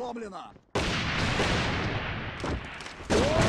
сломлена! I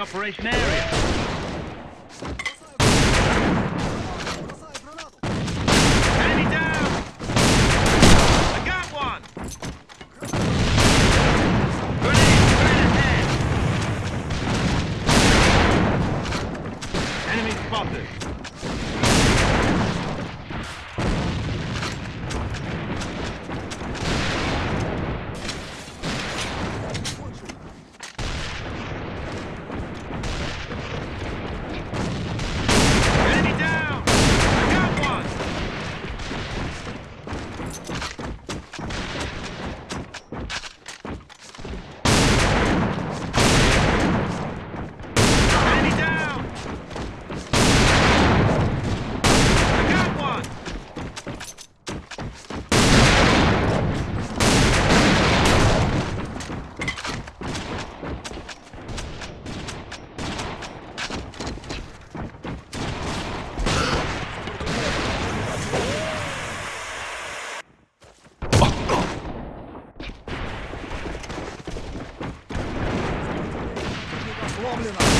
operation area. problema.